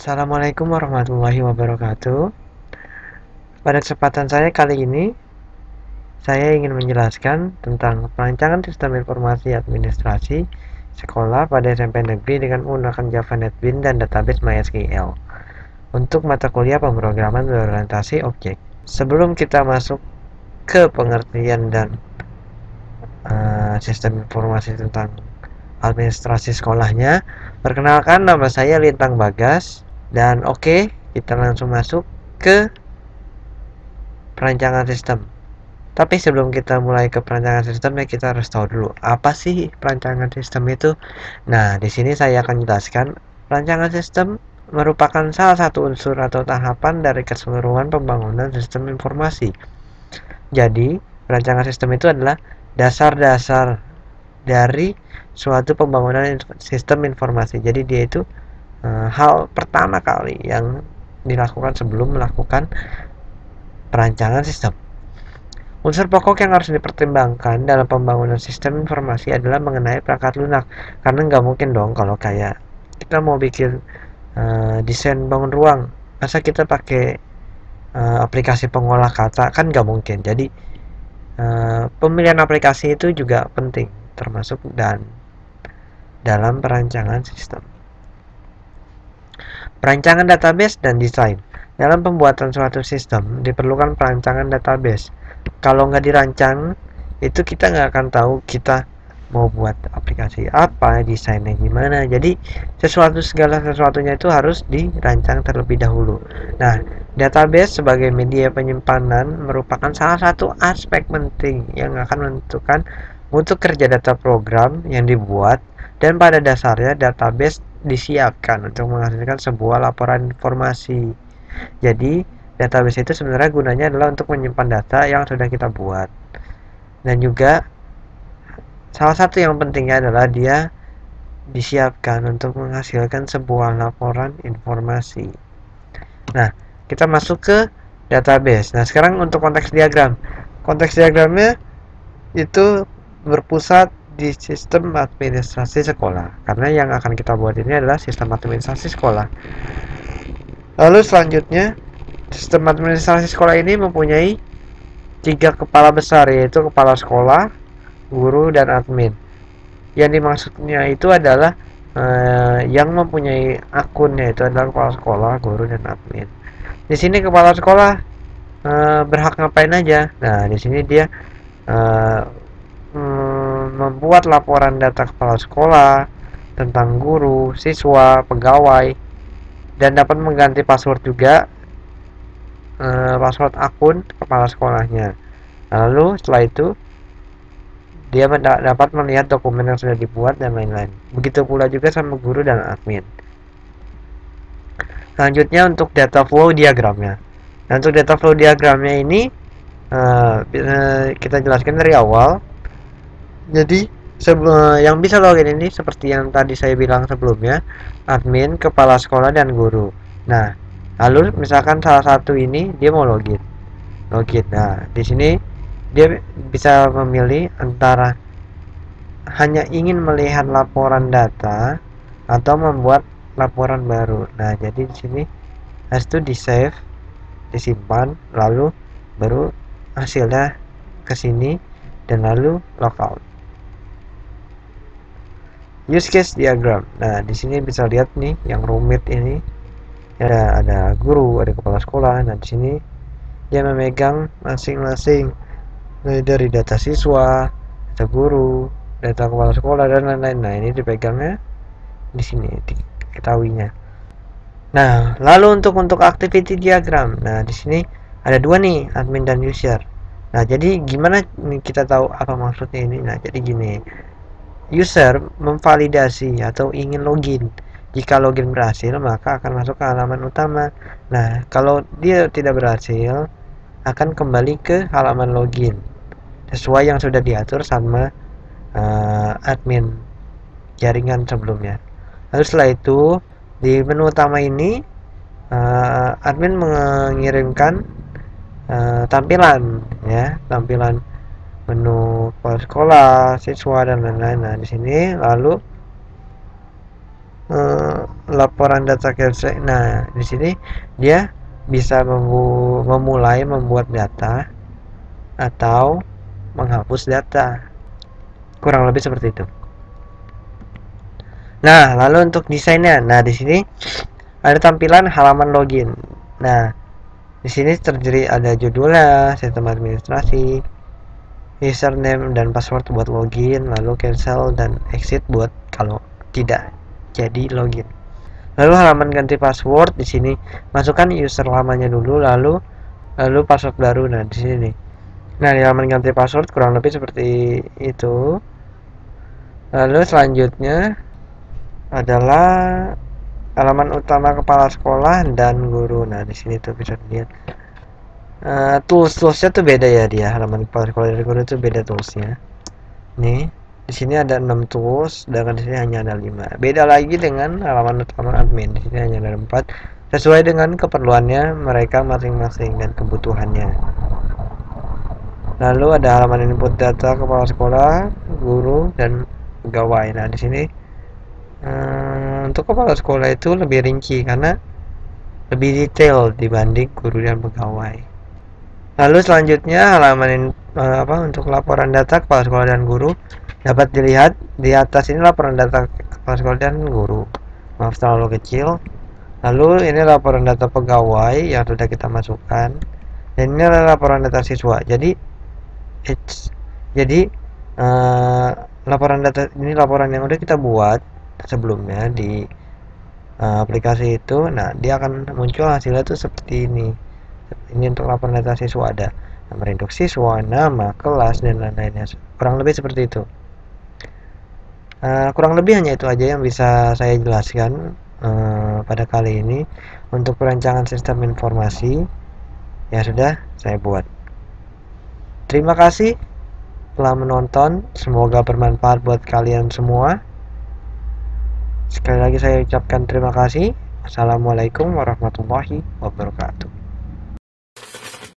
Assalamualaikum warahmatullahi wabarakatuh. Pada kesempatan saya kali ini, saya ingin menjelaskan tentang perancangan sistem informasi administrasi sekolah pada SMP negeri dengan menggunakan Java NetBeans dan database MySQL untuk mata kuliah pemrograman berorientasi objek. Sebelum kita masuk ke pengertian dan uh, sistem informasi tentang administrasi sekolahnya, perkenalkan nama saya Lintang Bagas dan oke, okay, kita langsung masuk ke perancangan sistem. Tapi sebelum kita mulai ke perancangan sistem ya kita harus tahu dulu apa sih perancangan sistem itu. Nah, di sini saya akan jelaskan perancangan sistem merupakan salah satu unsur atau tahapan dari keseluruhan pembangunan sistem informasi. Jadi, perancangan sistem itu adalah dasar-dasar dari suatu pembangunan sistem informasi. Jadi dia itu uh, hal pertama kali yang dilakukan sebelum melakukan perancangan sistem. Unsur pokok yang harus dipertimbangkan dalam pembangunan sistem informasi adalah mengenai perangkat lunak. Karena nggak mungkin dong kalau kayak kita mau bikin uh, desain bangun ruang, masa kita pakai uh, aplikasi pengolah kata kan nggak mungkin. Jadi uh, pemilihan aplikasi itu juga penting, termasuk dan dalam perancangan sistem. Perancangan database dan desain. Dalam pembuatan suatu sistem diperlukan perancangan database. Kalau nggak dirancang, itu kita nggak akan tahu kita mau buat aplikasi apa, desainnya gimana. Jadi sesuatu segala sesuatunya itu harus dirancang terlebih dahulu. Nah, database sebagai media penyimpanan merupakan salah satu aspek penting yang akan menentukan untuk kerja data program yang dibuat dan pada dasarnya database disiapkan untuk menghasilkan sebuah laporan informasi. Jadi, database itu sebenarnya gunanya adalah untuk menyimpan data yang sudah kita buat. Dan juga salah satu yang pentingnya adalah dia disiapkan untuk menghasilkan sebuah laporan informasi. Nah, kita masuk ke database. Nah, sekarang untuk konteks diagram. Konteks diagramnya itu berpusat di sistem administrasi sekolah. Karena yang akan kita buat ini adalah sistem administrasi sekolah. Lalu selanjutnya sistem administrasi sekolah ini mempunyai tiga kepala besar yaitu kepala sekolah guru dan admin. Yang dimaksudnya itu adalah eh, yang mempunyai akunnya itu adalah kepala sekolah guru dan admin. Di sini kepala sekolah eh, berhak ngapain aja. Nah di sini dia eh, membuat laporan data kepala sekolah tentang guru, siswa, pegawai, dan dapat mengganti password juga eh, password akun kepala sekolahnya. Lalu setelah itu dia dapat melihat dokumen yang sudah dibuat dan lain-lain. Begitu pula juga sama guru dan admin. Selanjutnya untuk data flow diagramnya. Nah, untuk data flow diagramnya ini uh, kita jelaskan dari awal jadi yang bisa login ini seperti yang tadi saya bilang sebelumnya admin kepala sekolah dan guru. Nah lalu misalkan salah satu ini dia mau login. Login. Nah di sini dia bisa memilih antara hanya ingin melihat laporan data atau membuat laporan baru. Nah jadi di sini harus itu di save disimpan lalu baru hasilnya ke sini dan lalu logout use case diagram. Nah di sini bisa lihat nih yang rumit ini. Ada ada guru ada kepala sekolah. Nah di sini dia memegang masing-masing. Dari data siswa data guru data kepala sekolah dan lain-lain. Nah ini dipegangnya di sini diketahuinya. Nah lalu untuk untuk activity diagram. Nah di sini ada dua nih admin dan user. Nah jadi gimana kita tahu apa maksudnya ini? Nah jadi gini user memvalidasi atau ingin login. Jika login berhasil, maka akan masuk ke halaman utama. Nah, kalau dia tidak berhasil, akan kembali ke halaman login sesuai yang sudah diatur sama uh, admin jaringan sebelumnya. Lalu setelah itu di menu utama ini uh, admin mengirimkan uh, tampilan ya, tampilan menu kepala sekolah, siswa dan lain-lain. Nah, di sini lalu uh, laporan data cache nah di sini dia bisa memu memulai membuat data atau menghapus data. Kurang lebih seperti itu. Nah lalu untuk desainnya. Nah di sini ada tampilan halaman login. Nah di sini terdiri ada judulnya sistem administrasi username dan password buat login lalu cancel dan exit buat kalau tidak jadi login. Lalu halaman ganti password di sini. Masukkan user lamanya dulu lalu lalu password baru. Nah di sini nah di halaman ganti password kurang lebih seperti itu. Lalu selanjutnya adalah halaman utama kepala sekolah dan guru. Nah di sini tuh bisa dilihat uh, tools toolsnya tuh beda ya dia. Halaman kepala sekolah itu beda toolsnya. Nih di sini ada 6 tools dan di sini hanya ada 5 beda lagi dengan halaman utama admin. Di sini hanya ada 4 sesuai dengan keperluannya mereka masing-masing dan kebutuhannya. Lalu ada halaman input data kepala sekolah guru dan pegawai nah di sini Hmm, untuk kepala sekolah itu lebih rinci karena lebih detail dibanding guru dan pegawai. Lalu selanjutnya halaman uh, apa untuk laporan data kepala sekolah dan guru dapat dilihat di atas ini laporan data kepala sekolah dan guru. Maaf terlalu kecil. Lalu ini laporan data pegawai yang sudah kita masukkan. Dan ini adalah laporan data siswa. Jadi it's, jadi uh, laporan data ini laporan yang udah kita buat sebelumnya di uh, aplikasi itu nah dia akan muncul hasilnya tuh seperti ini ini untuk laporan data siswa ada. Nama induk siswa nama kelas dan lain-lainnya. Kurang lebih seperti itu. Uh, kurang lebih hanya itu aja yang bisa saya jelaskan uh, pada kali ini. Untuk perancangan sistem informasi ya sudah saya buat. Terima kasih telah menonton. Semoga bermanfaat buat kalian semua. Sekali lagi saya ucapkan terima kasih. Assalamualaikum warahmatullahi wabarakatuh.